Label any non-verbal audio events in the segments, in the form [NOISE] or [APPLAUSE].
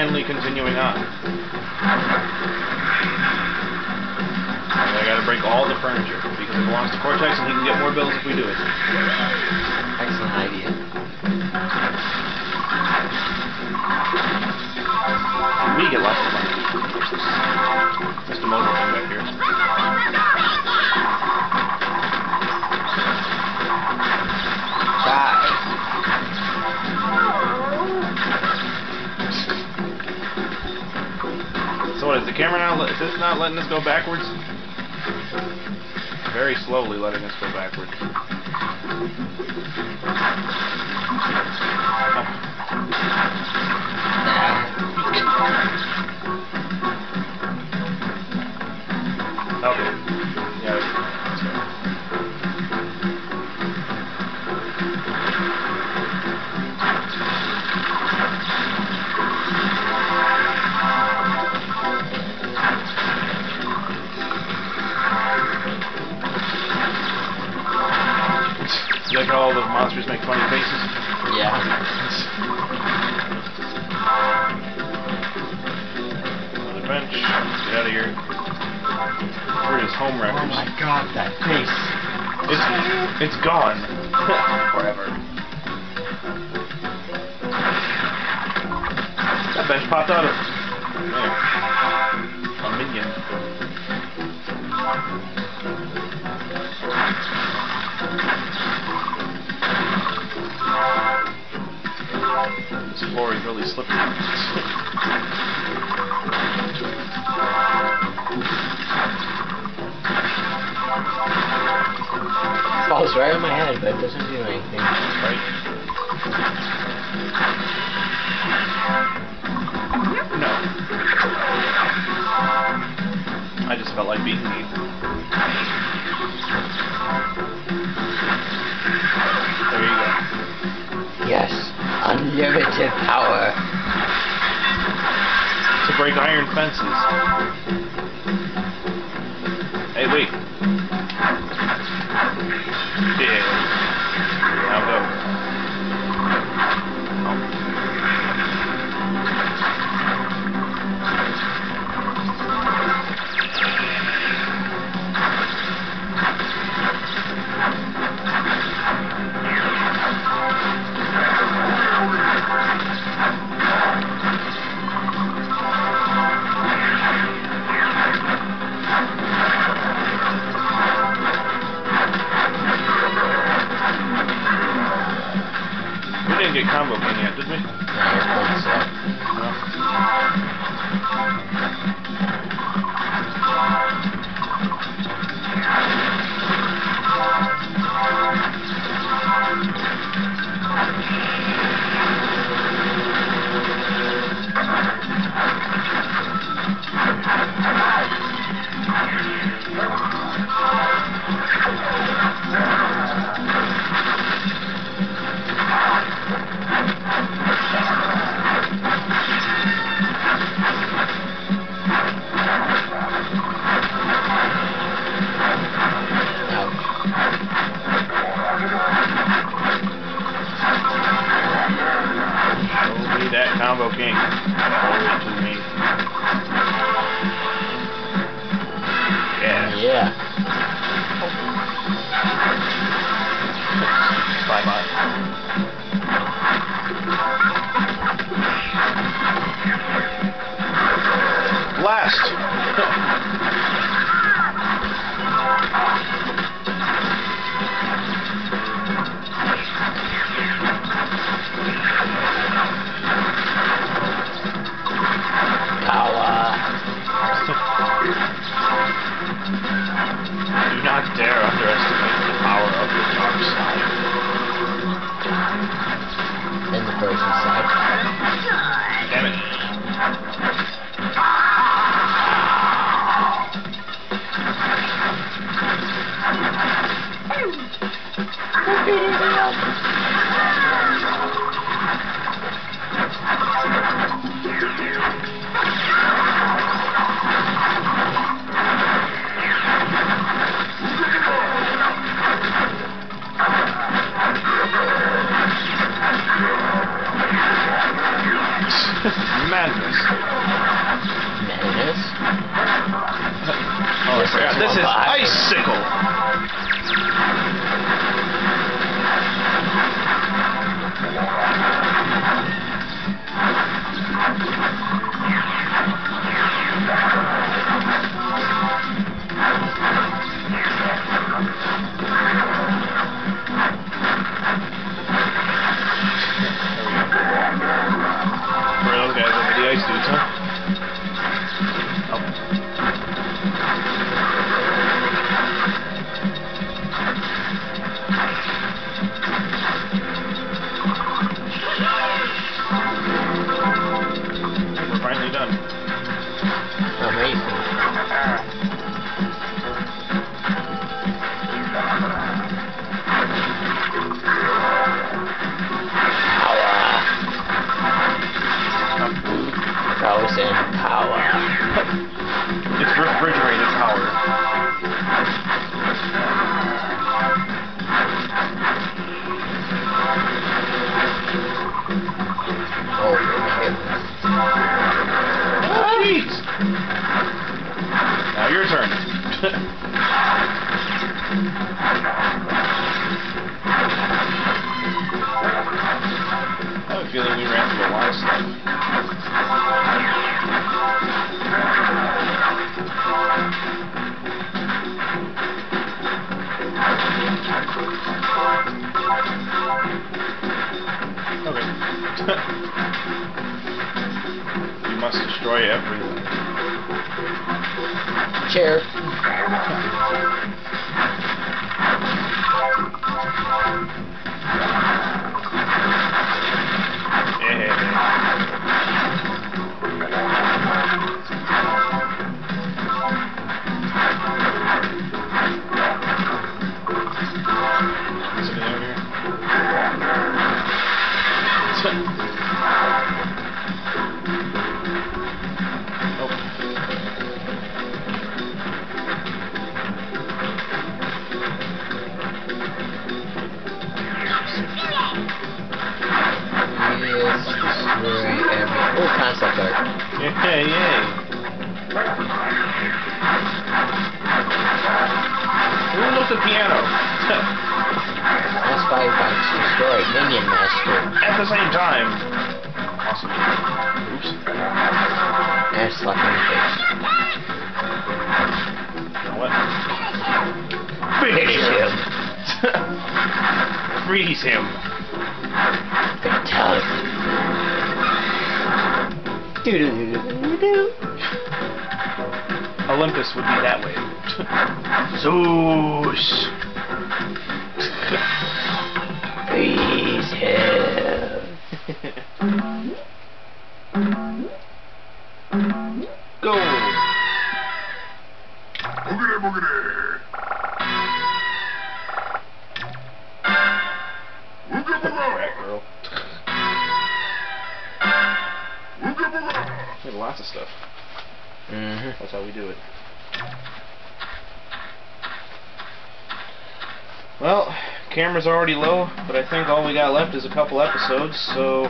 finally continuing on. I gotta break all the furniture, because it belongs to Cortex and he can get more bills if we do it. Excellent idea. We get lots of money. Mr. Moser Camera now, is this not letting us go backwards? Very slowly letting us go backwards. Monsters make funny faces? Yeah. On the bench. Get out of here. Where is home Oh my god, that face. It's it's gone. [LAUGHS] Forever. That bench popped out of there. A minion. Floor is really slippery. Falls right on my head, but it doesn't do anything. right? No. I just felt like being mean. There you go. Yes, unlimited power. To break iron fences. Hey, wait. Yeah. Combo king. Show to me. Yeah. Yeah. Madness. Madness. Oh, This is This is. Icicle. Must destroy everything. Chair. Every. Oh, concept art. Yay, yay. Who looked at piano? Boss five box destroyed. Minion master. at the same time. Awesome. Oops. And slap in the face. What? Finish him. [LAUGHS] Freeze him. Fatality. Do-do-do-do-do. Olympus would be that way. [LAUGHS] Zeus. Freeze him. Go. That's how we do it. Well, camera's already low, but I think all we got left is a couple episodes, so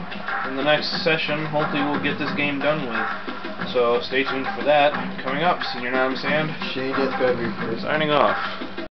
in the next session, hopefully we'll get this game done with. So stay tuned for that. Coming up, Senior Nam Sand, Shane Death February 1st. signing off.